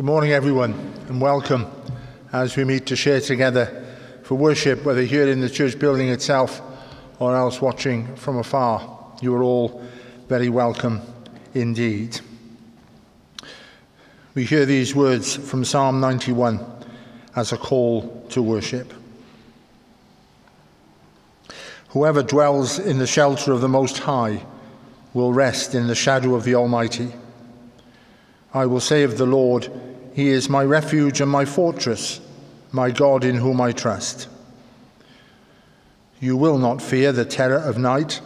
Good morning, everyone, and welcome as we meet to share together for worship, whether here in the church building itself or else watching from afar. You are all very welcome indeed. We hear these words from Psalm 91 as a call to worship. Whoever dwells in the shelter of the Most High will rest in the shadow of the Almighty. I will say of the Lord, He is my refuge and my fortress, my God in whom I trust. You will not fear the terror of night,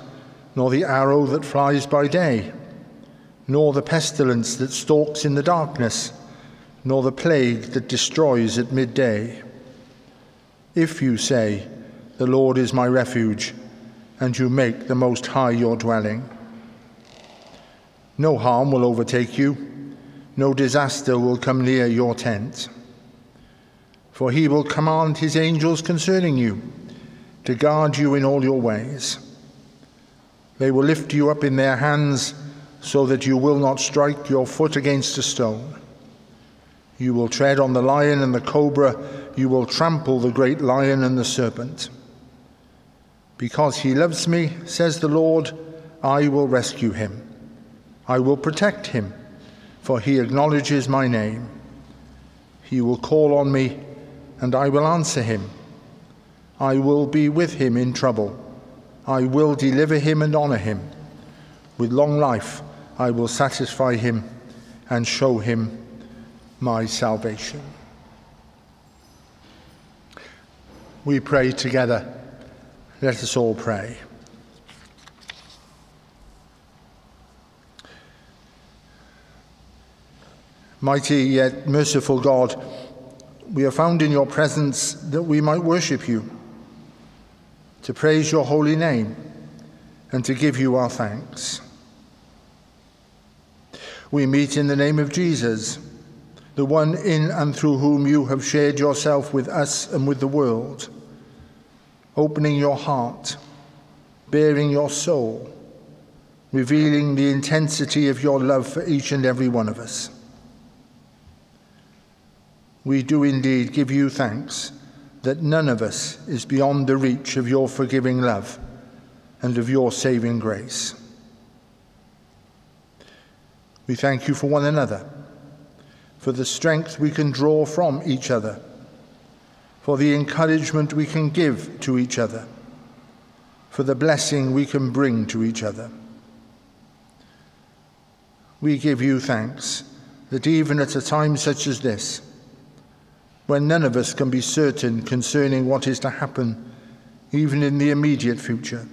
nor the arrow that flies by day, nor the pestilence that stalks in the darkness, nor the plague that destroys at midday. If you say, The Lord is my refuge, and you make the Most High your dwelling, no harm will overtake you, no disaster will come near your tent. For he will command his angels concerning you to guard you in all your ways. They will lift you up in their hands so that you will not strike your foot against a stone. You will tread on the lion and the cobra, you will trample the great lion and the serpent. Because he loves me, says the Lord, I will rescue him. I will protect him, for he acknowledges my name. He will call on me, and I will answer him. I will be with him in trouble. I will deliver him and honor him. With long life, I will satisfy him and show him my salvation. We pray together. Let us all pray. Mighty yet merciful God, we are found in your presence that we might worship you, to praise your holy name, and to give you our thanks. We meet in the name of Jesus, the one in and through whom you have shared yourself with us and with the world, opening your heart, bearing your soul, revealing the intensity of your love for each and every one of us we do indeed give you thanks that none of us is beyond the reach of your forgiving love and of your saving grace. We thank you for one another, for the strength we can draw from each other, for the encouragement we can give to each other, for the blessing we can bring to each other. We give you thanks that even at a time such as this, when none of us can be certain concerning what is to happen, even in the immediate future,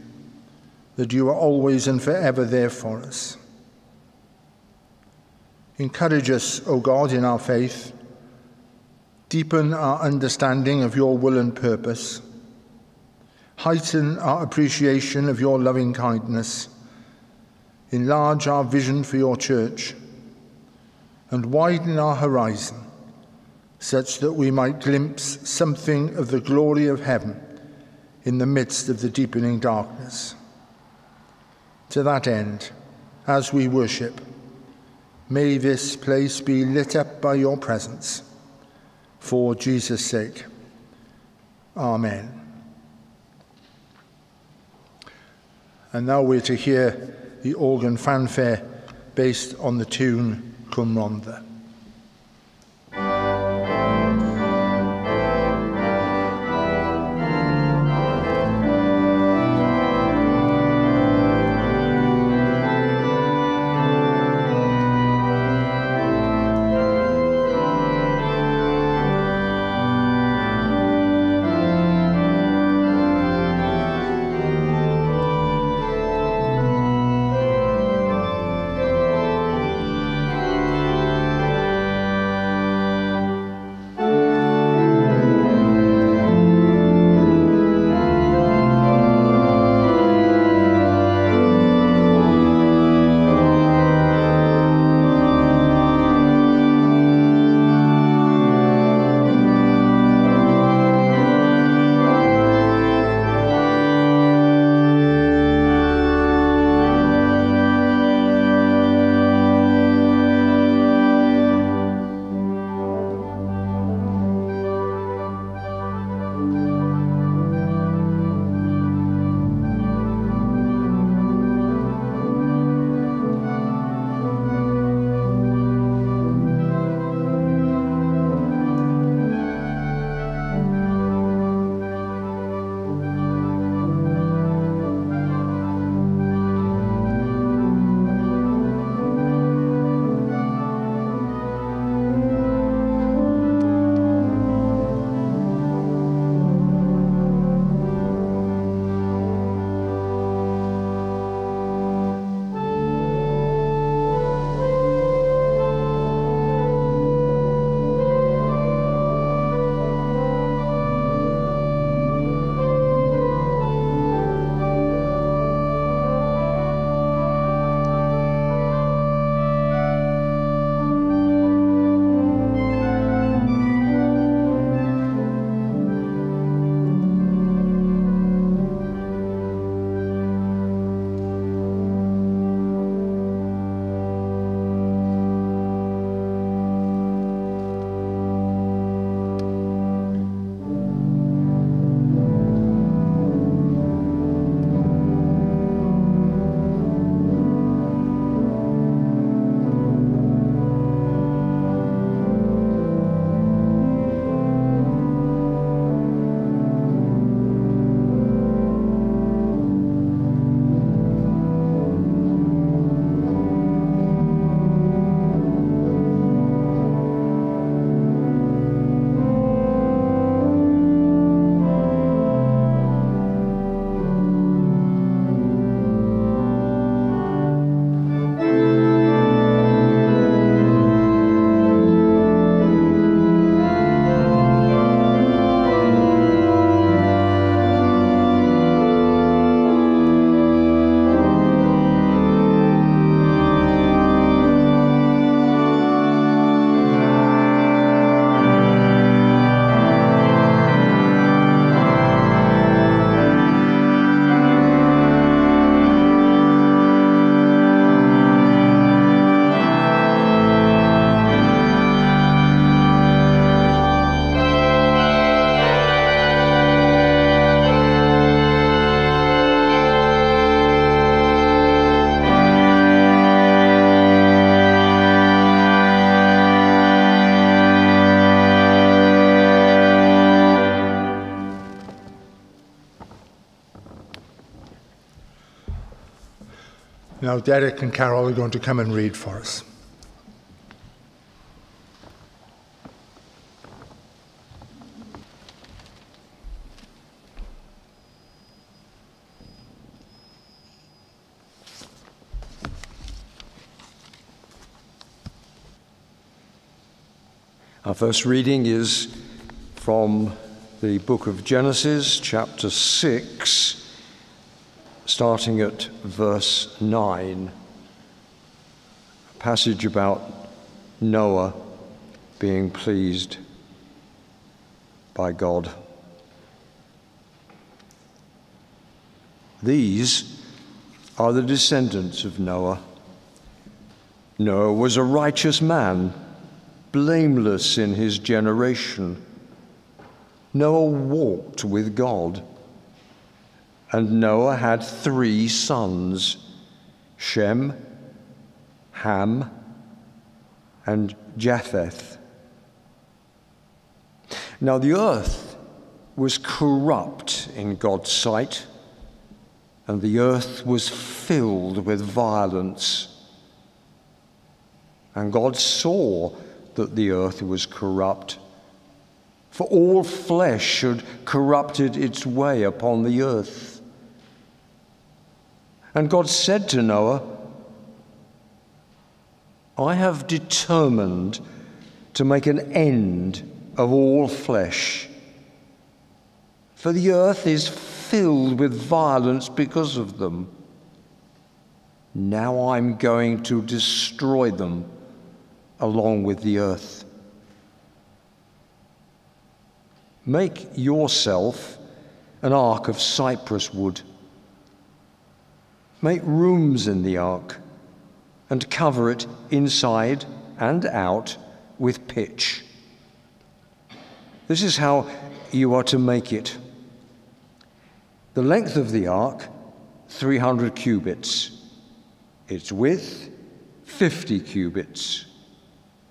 that you are always and forever there for us. Encourage us, O God, in our faith. Deepen our understanding of your will and purpose. Heighten our appreciation of your loving kindness. Enlarge our vision for your church. And widen our horizon such that we might glimpse something of the glory of heaven in the midst of the deepening darkness. To that end, as we worship, may this place be lit up by your presence. For Jesus' sake. Amen. And now we're to hear the organ fanfare based on the tune Cwm Rhondda. Now, Derek and Carol are going to come and read for us. Our first reading is from the book of Genesis, chapter 6, starting at verse 9. A passage about Noah being pleased by God. These are the descendants of Noah. Noah was a righteous man blameless in his generation. Noah walked with God. And Noah had three sons Shem, Ham, and Japheth. Now the earth was corrupt in God's sight, and the earth was filled with violence. And God saw that the earth was corrupt. For all flesh had corrupted its way upon the earth. And God said to Noah, I have determined to make an end of all flesh. For the earth is filled with violence because of them. Now I'm going to destroy them along with the earth. Make yourself an ark of cypress wood. Make rooms in the ark and cover it inside and out with pitch. This is how you are to make it. The length of the ark, 300 cubits. Its width, 50 cubits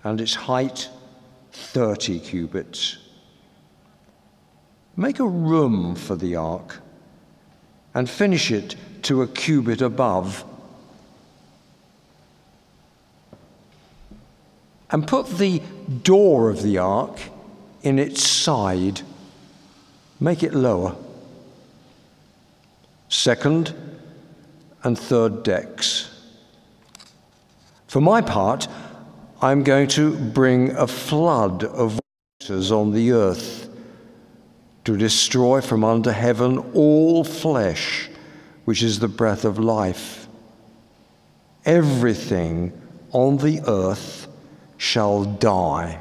and its height 30 cubits. Make a room for the ark and finish it to a cubit above. And put the door of the ark in its side. Make it lower. Second and third decks. For my part, I'm going to bring a flood of waters on the earth to destroy from under heaven all flesh, which is the breath of life. Everything on the earth shall die.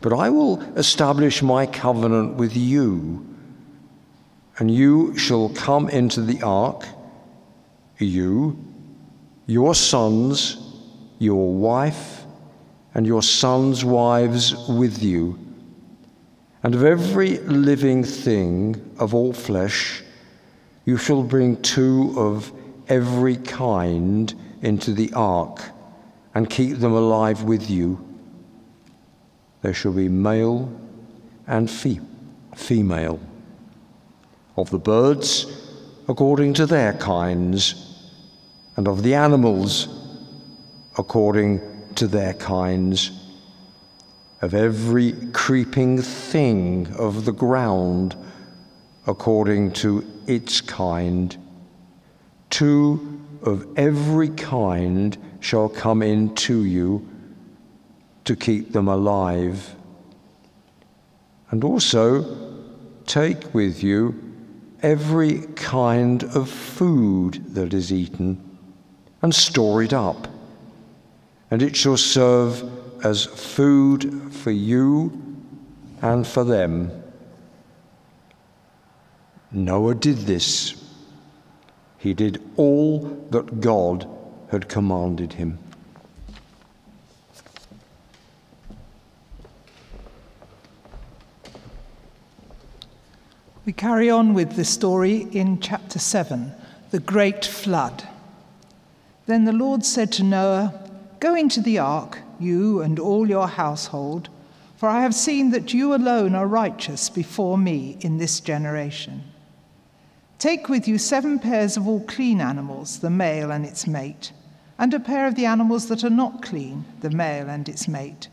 But I will establish my covenant with you, and you shall come into the ark, you, your sons, your wife, and your sons' wives with you, and of every living thing of all flesh, you shall bring two of every kind into the ark, and keep them alive with you. There shall be male and fe- female. Of the birds, according to their kinds, and of the animals, according to their kinds, of every creeping thing of the ground according to its kind. Two of every kind shall come in to you to keep them alive. And also take with you every kind of food that is eaten and store it up and it shall serve as food for you and for them. Noah did this. He did all that God had commanded him. We carry on with the story in chapter 7, the great flood. Then the Lord said to Noah, Go into the ark, you and all your household, for I have seen that you alone are righteous before me in this generation. Take with you seven pairs of all clean animals, the male and its mate, and a pair of the animals that are not clean, the male and its mate,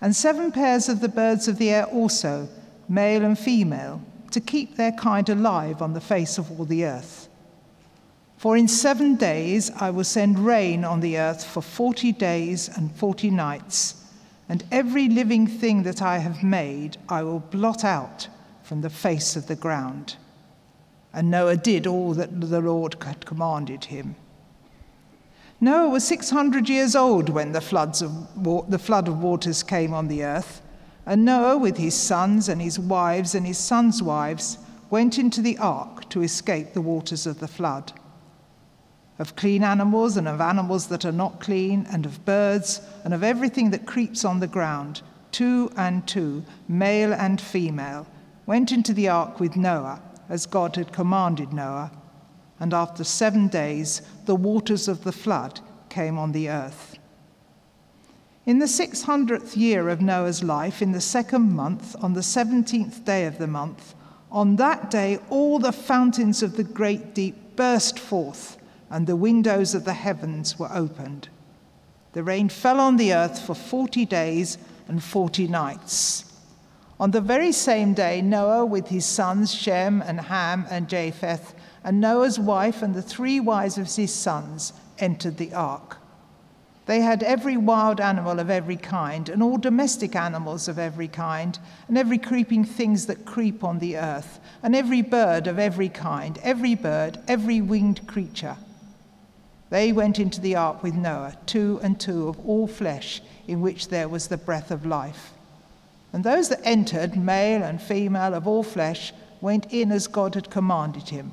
and seven pairs of the birds of the air also, male and female, to keep their kind alive on the face of all the earth. For in seven days I will send rain on the earth for forty days and forty nights, and every living thing that I have made I will blot out from the face of the ground. And Noah did all that the Lord had commanded him. Noah was 600 years old when the, floods of, the flood of waters came on the earth. And Noah, with his sons and his wives and his sons' wives, went into the ark to escape the waters of the flood of clean animals and of animals that are not clean, and of birds and of everything that creeps on the ground, two and two, male and female, went into the ark with Noah, as God had commanded Noah. And after seven days, the waters of the flood came on the earth. In the 600th year of Noah's life, in the second month, on the 17th day of the month, on that day all the fountains of the great deep burst forth and the windows of the heavens were opened. The rain fell on the earth for 40 days and 40 nights. On the very same day, Noah, with his sons Shem and Ham and Japheth, and Noah's wife and the three wives of his sons, entered the ark. They had every wild animal of every kind, and all domestic animals of every kind, and every creeping things that creep on the earth, and every bird of every kind, every bird, every winged creature. They went into the ark with Noah, two and two of all flesh, in which there was the breath of life. And those that entered, male and female of all flesh, went in as God had commanded him,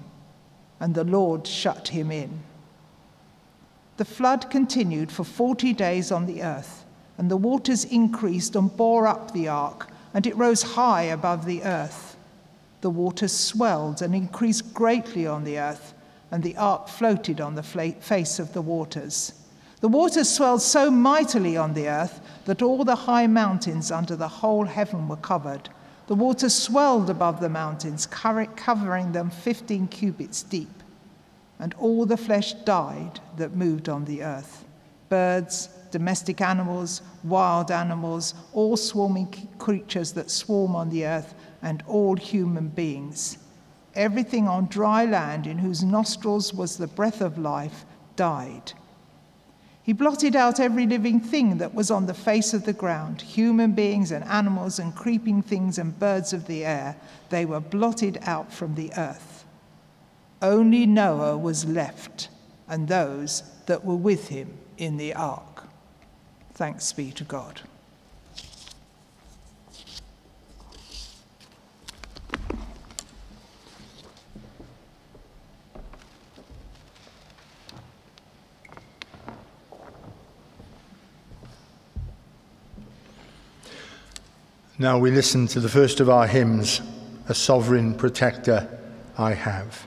and the Lord shut him in. The flood continued for forty days on the earth, and the waters increased and bore up the ark, and it rose high above the earth. The waters swelled and increased greatly on the earth and the ark floated on the face of the waters. The waters swelled so mightily on the earth that all the high mountains under the whole heaven were covered. The waters swelled above the mountains, covering them 15 cubits deep. And all the flesh died that moved on the earth birds, domestic animals, wild animals, all swarming creatures that swarm on the earth, and all human beings. Everything on dry land in whose nostrils was the breath of life died. He blotted out every living thing that was on the face of the ground human beings and animals and creeping things and birds of the air. They were blotted out from the earth. Only Noah was left, and those that were with him in the ark. Thanks be to God. Now we listen to the first of our hymns, A Sovereign Protector I Have.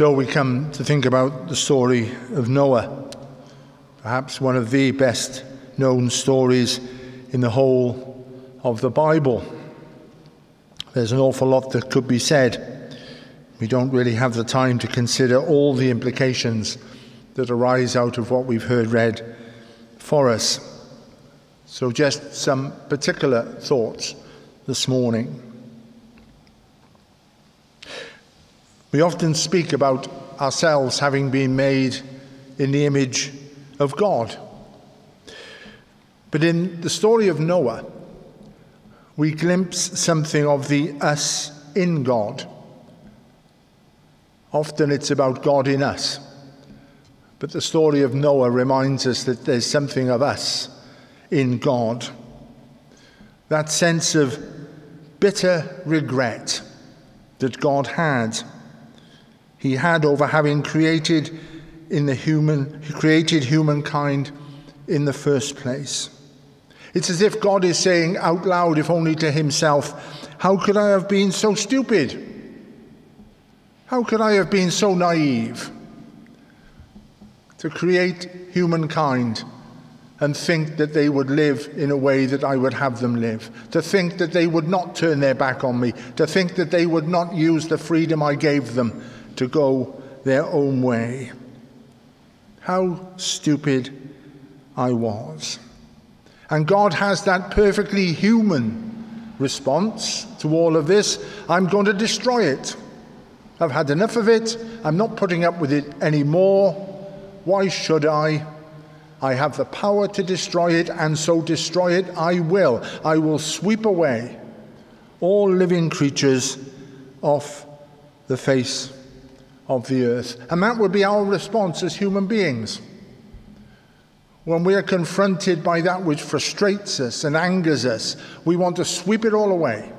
So we come to think about the story of Noah, perhaps one of the best known stories in the whole of the Bible. There's an awful lot that could be said. We don't really have the time to consider all the implications that arise out of what we've heard read for us. So, just some particular thoughts this morning. We often speak about ourselves having been made in the image of God. But in the story of Noah, we glimpse something of the us in God. Often it's about God in us. But the story of Noah reminds us that there's something of us in God. That sense of bitter regret that God had. He had over having created in the human created humankind in the first place. It's as if God is saying out loud, if only to himself, How could I have been so stupid? How could I have been so naive? to create humankind and think that they would live in a way that I would have them live, to think that they would not turn their back on me, to think that they would not use the freedom I gave them to go their own way. How stupid I was. And God has that perfectly human response to all of this I'm going to destroy it. I've had enough of it. I'm not putting up with it anymore. Why should I? I have the power to destroy it, and so destroy it I will. I will sweep away all living creatures off the face of the earth. And that would be our response as human beings. When we are confronted by that which frustrates us and angers us, we want to sweep it all away.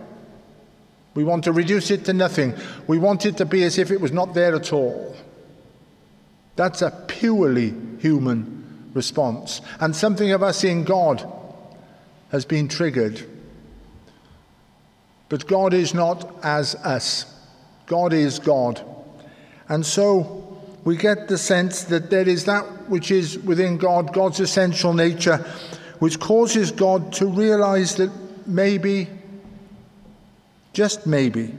We want to reduce it to nothing. We want it to be as if it was not there at all. That's a purely human response. And something of us in God has been triggered. But God is not as us, God is God. And so we get the sense that there is that which is within God, God's essential nature, which causes God to realize that maybe, just maybe,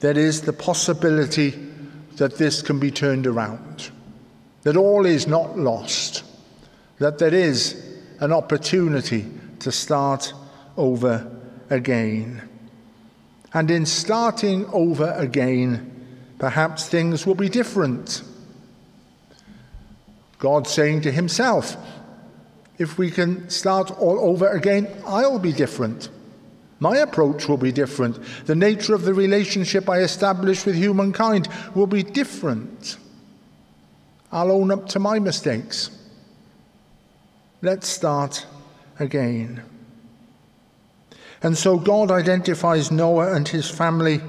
there is the possibility that this can be turned around that all is not lost, that there is an opportunity to start over again. And in starting over again, perhaps things will be different. God saying to himself, if we can start all over again, I'll be different. My approach will be different. The nature of the relationship I establish with humankind will be different. I'll own up to my mistakes. Let's start again. And so God identifies Noah and his family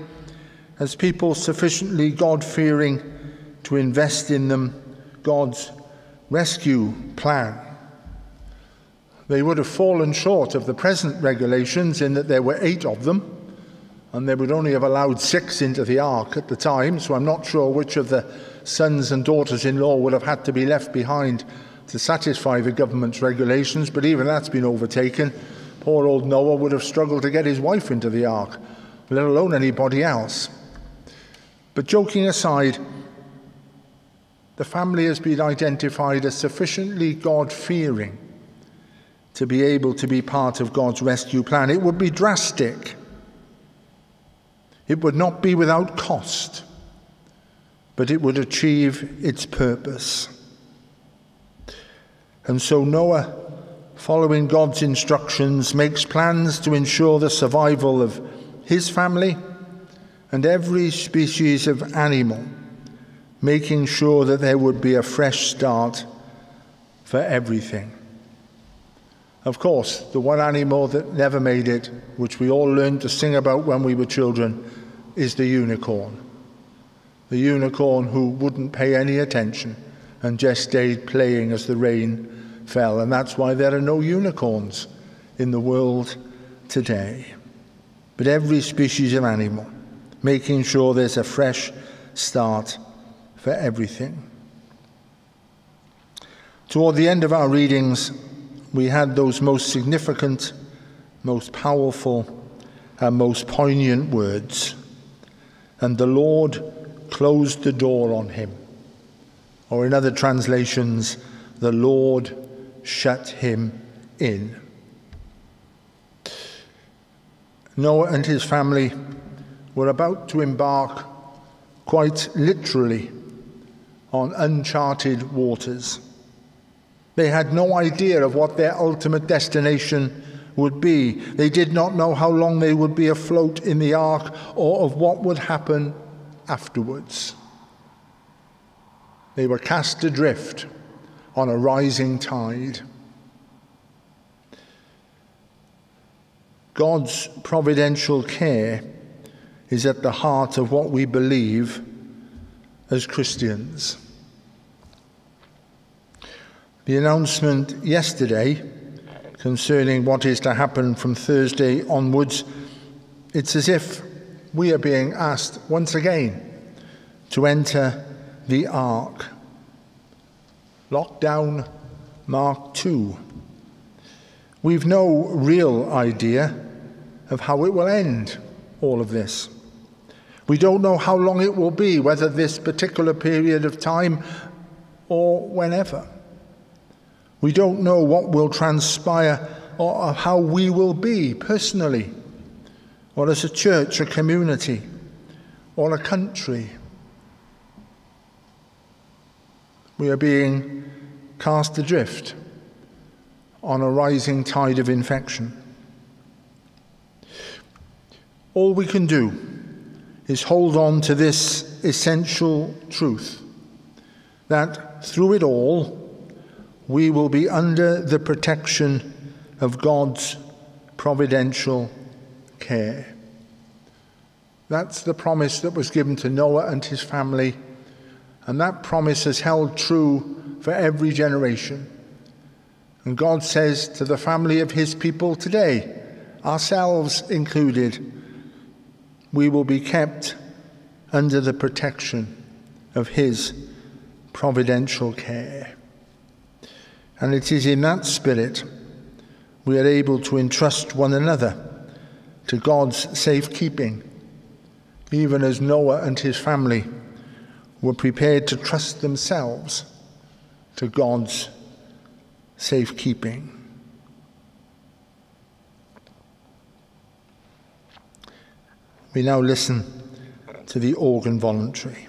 as people sufficiently God fearing to invest in them God's rescue plan. They would have fallen short of the present regulations in that there were eight of them, and they would only have allowed six into the ark at the time, so I'm not sure which of the sons and daughters in law would have had to be left behind to satisfy the government's regulations, but even that's been overtaken. Poor old Noah would have struggled to get his wife into the ark, let alone anybody else. But joking aside, the family has been identified as sufficiently God fearing to be able to be part of God's rescue plan. It would be drastic, it would not be without cost but it would achieve its purpose. And so Noah, following God's instructions, makes plans to ensure the survival of his family and every species of animal, making sure that there would be a fresh start for everything. Of course, the one animal that never made it, which we all learned to sing about when we were children, is the unicorn the unicorn who wouldn't pay any attention and just stayed playing as the rain fell. And that's why there are no unicorns in the world today. But every species of animal, making sure there's a fresh start for everything. Toward the end of our readings, we had those most significant, most powerful, and most poignant words. And the Lord closed the door on him. Or in other translations, the Lord shut him in. Noah and his family were about to embark quite literally on uncharted waters. They had no idea of what their ultimate destination would be. They did not know how long they would be afloat in the ark or of what would happen afterwards. They were cast adrift on a rising tide. God's providential care is at the heart of what we believe as Christians. The announcement yesterday concerning what is to happen from Thursday onwards, it's as if we are being asked once again to enter the ark. Lockdown Mark 2. We've no real idea of how it will end, all of this. We don't know how long it will be, whether this particular period of time or whenever. We don't know what will transpire or how we will be personally, or as a church, a community, or a country. We are being cast adrift on a rising tide of infection. All we can do is hold on to this essential truth that through it all, we will be under the protection of God's providential care. That's the promise that was given to Noah and his family, and that promise has held true for every generation. And God says to the family of his people today, ourselves included, we will be kept under the protection of his providential care. And it is in that spirit we are able to entrust one another to God's safekeeping, even as Noah and his family were prepared to trust themselves to God's safekeeping. We now listen to the organ voluntary.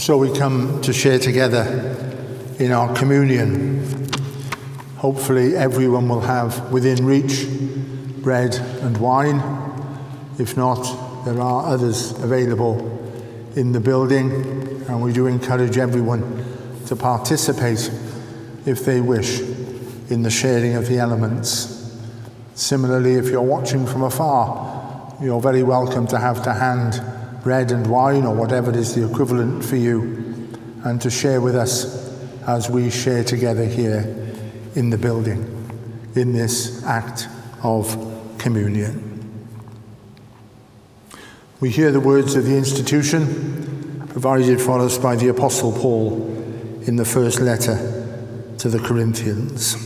And so we come to share together in our communion. Hopefully, everyone will have within reach bread and wine. If not, there are others available in the building, and we do encourage everyone to participate if they wish in the sharing of the elements. Similarly, if you're watching from afar, you're very welcome to have to hand bread and wine or whatever is the equivalent for you and to share with us as we share together here in the building in this act of communion. We hear the words of the institution provided for us by the Apostle Paul in the first letter to the Corinthians.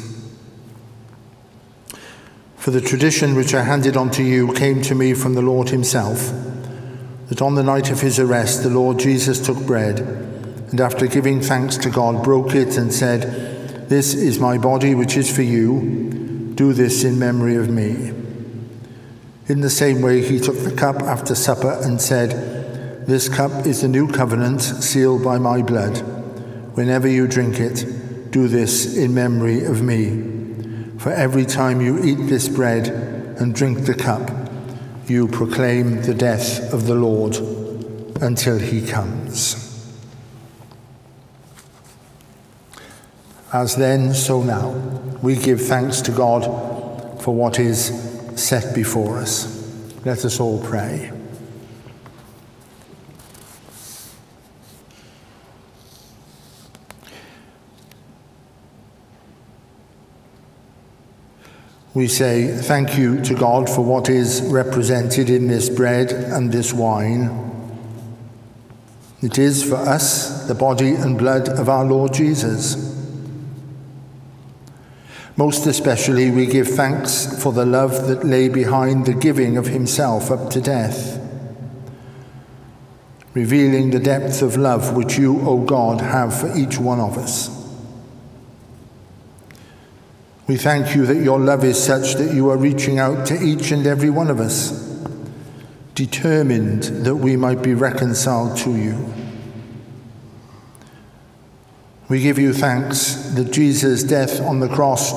For the tradition which I handed on to you came to me from the Lord Himself that on the night of his arrest, the Lord Jesus took bread, and after giving thanks to God, broke it and said, This is my body, which is for you. Do this in memory of me. In the same way, he took the cup after supper and said, This cup is the new covenant sealed by my blood. Whenever you drink it, do this in memory of me. For every time you eat this bread and drink the cup, you proclaim the death of the Lord until he comes. As then, so now, we give thanks to God for what is set before us. Let us all pray. We say thank you to God for what is represented in this bread and this wine. It is for us the body and blood of our Lord Jesus. Most especially, we give thanks for the love that lay behind the giving of himself up to death, revealing the depth of love which you, O God, have for each one of us. We thank you that your love is such that you are reaching out to each and every one of us, determined that we might be reconciled to you. We give you thanks that Jesus' death on the cross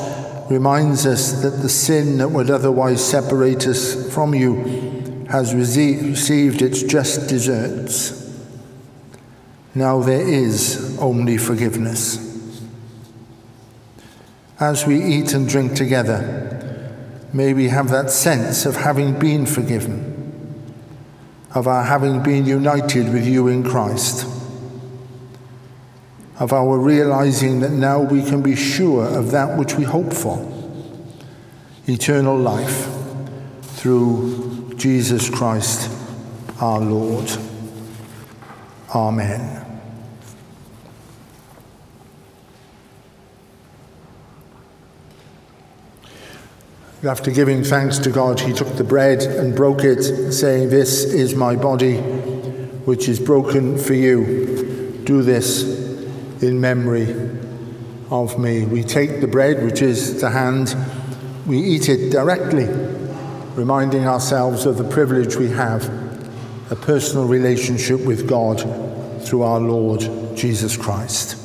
reminds us that the sin that would otherwise separate us from you has received its just deserts. Now there is only forgiveness as we eat and drink together, may we have that sense of having been forgiven, of our having been united with you in Christ, of our realizing that now we can be sure of that which we hope for eternal life through Jesus Christ our Lord. Amen. After giving thanks to God, he took the bread and broke it, saying, This is my body, which is broken for you. Do this in memory of me. We take the bread, which is the hand, we eat it directly, reminding ourselves of the privilege we have a personal relationship with God through our Lord Jesus Christ.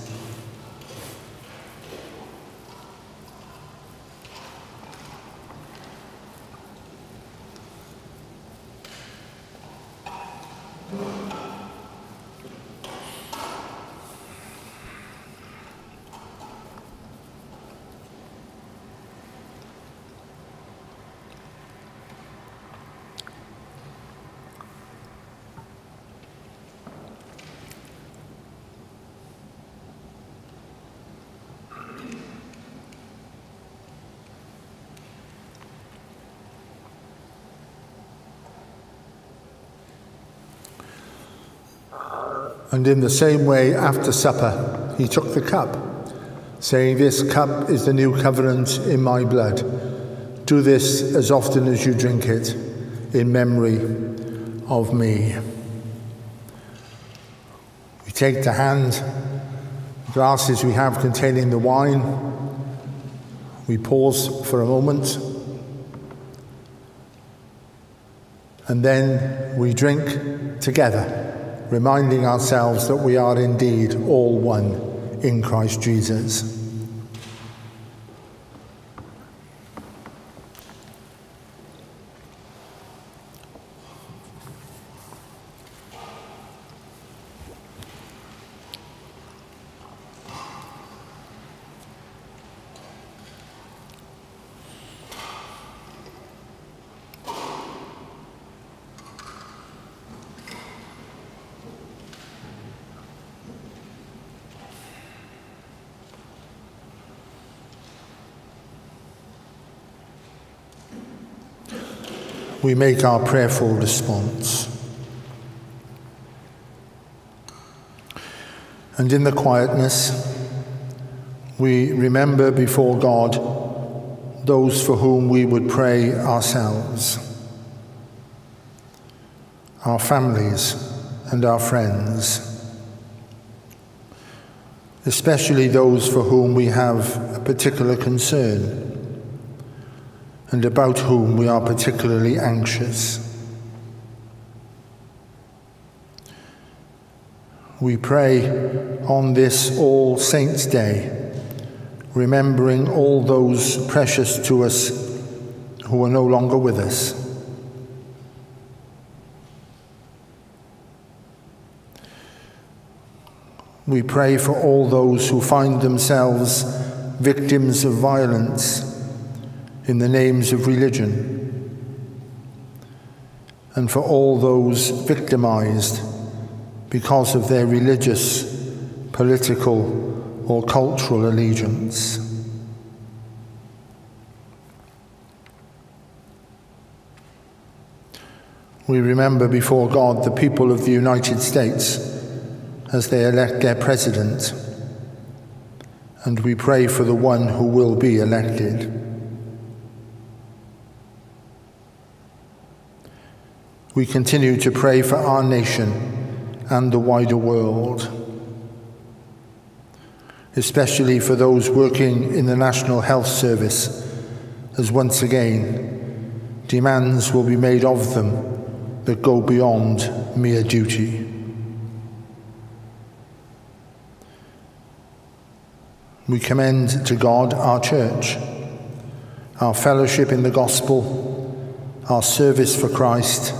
And in the same way, after supper, he took the cup, saying, This cup is the new covenant in my blood. Do this as often as you drink it in memory of me. We take the hand, glasses we have containing the wine. We pause for a moment. And then we drink together reminding ourselves that we are indeed all one in Christ Jesus. We make our prayerful response. And in the quietness, we remember before God those for whom we would pray ourselves, our families and our friends, especially those for whom we have a particular concern and about whom we are particularly anxious. We pray on this All Saints' Day, remembering all those precious to us who are no longer with us. We pray for all those who find themselves victims of violence in the names of religion, and for all those victimized because of their religious, political, or cultural allegiance. We remember before God the people of the United States as they elect their president, and we pray for the one who will be elected. We continue to pray for our nation and the wider world, especially for those working in the National Health Service, as once again demands will be made of them that go beyond mere duty. We commend to God our church, our fellowship in the gospel, our service for Christ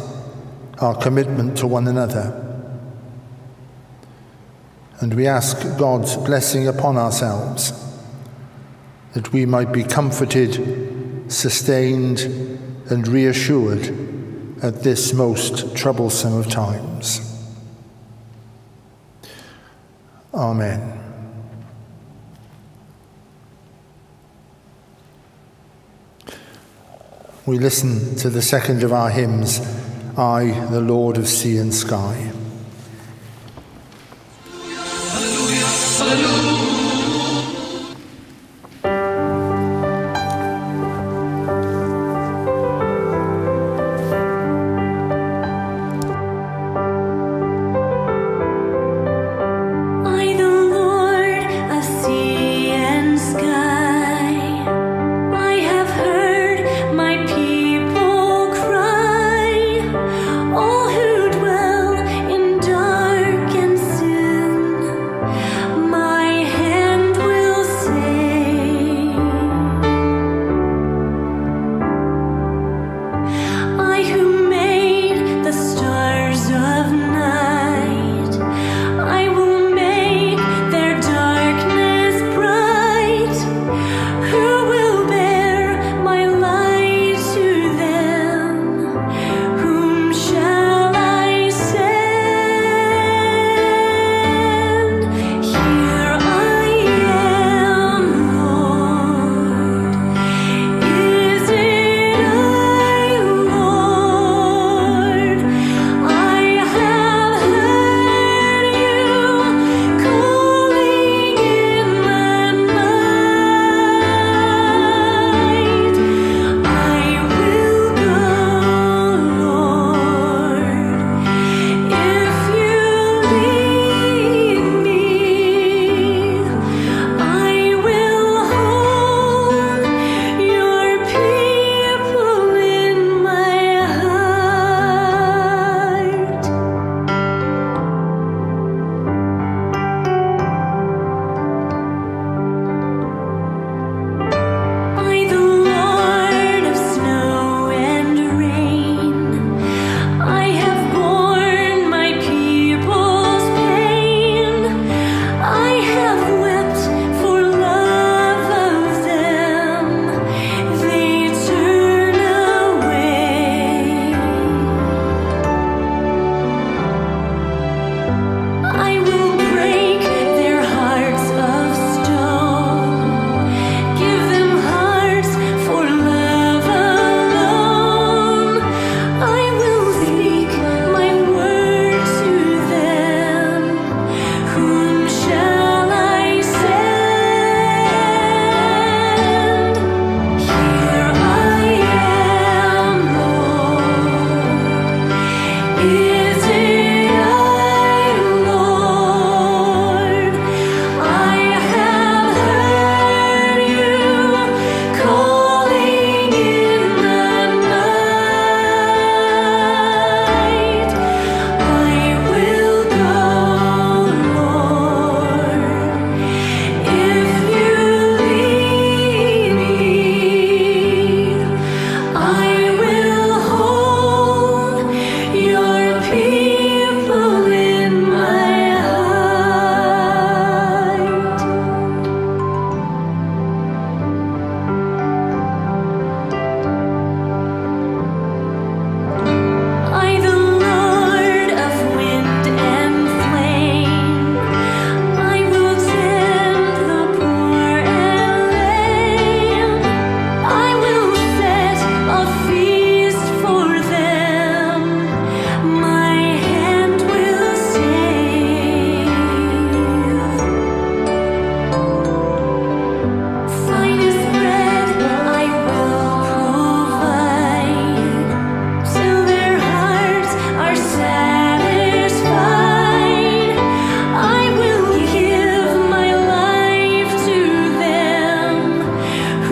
our commitment to one another. And we ask God's blessing upon ourselves that we might be comforted, sustained, and reassured at this most troublesome of times. Amen. We listen to the second of our hymns. I, the Lord of sea and sky. My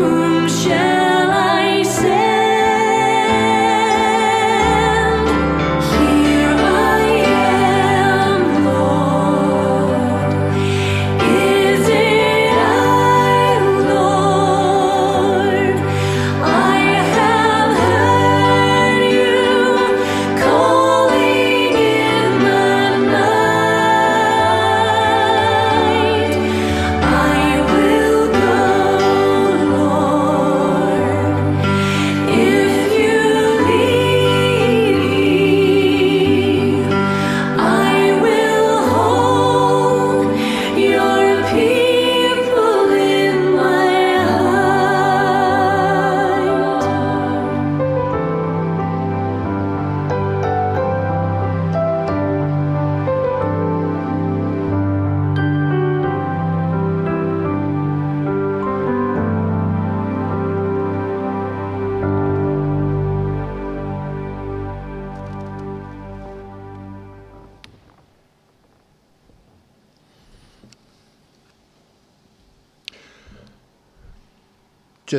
whom shall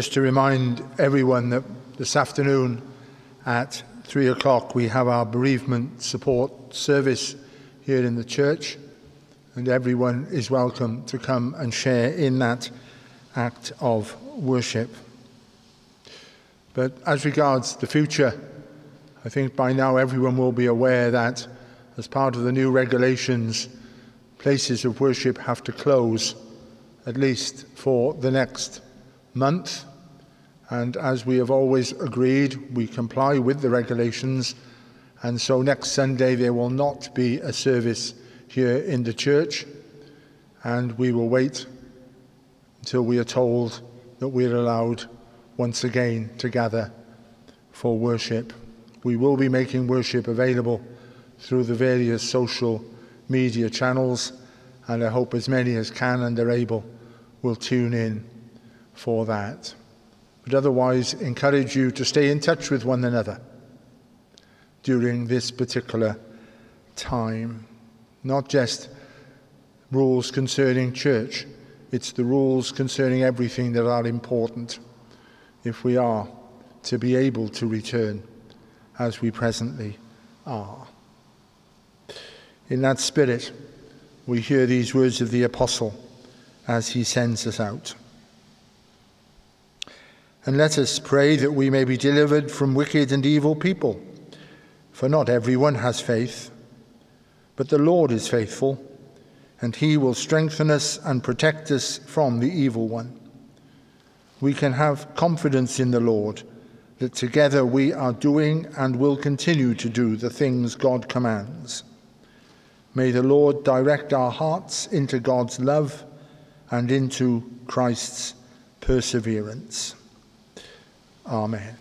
Just to remind everyone that this afternoon at three o'clock we have our bereavement support service here in the church, and everyone is welcome to come and share in that act of worship. But as regards the future, I think by now everyone will be aware that as part of the new regulations, places of worship have to close at least for the next month. And as we have always agreed, we comply with the regulations. And so next Sunday there will not be a service here in the church. And we will wait until we are told that we're allowed once again to gather for worship. We will be making worship available through the various social media channels, and I hope as many as can and are able will tune in for that. But otherwise, encourage you to stay in touch with one another during this particular time. Not just rules concerning church, it's the rules concerning everything that are important if we are to be able to return as we presently are. In that spirit, we hear these words of the Apostle as he sends us out. And let us pray that we may be delivered from wicked and evil people. For not everyone has faith, but the Lord is faithful, and he will strengthen us and protect us from the evil one. We can have confidence in the Lord that together we are doing and will continue to do the things God commands. May the Lord direct our hearts into God's love and into Christ's perseverance. Amen.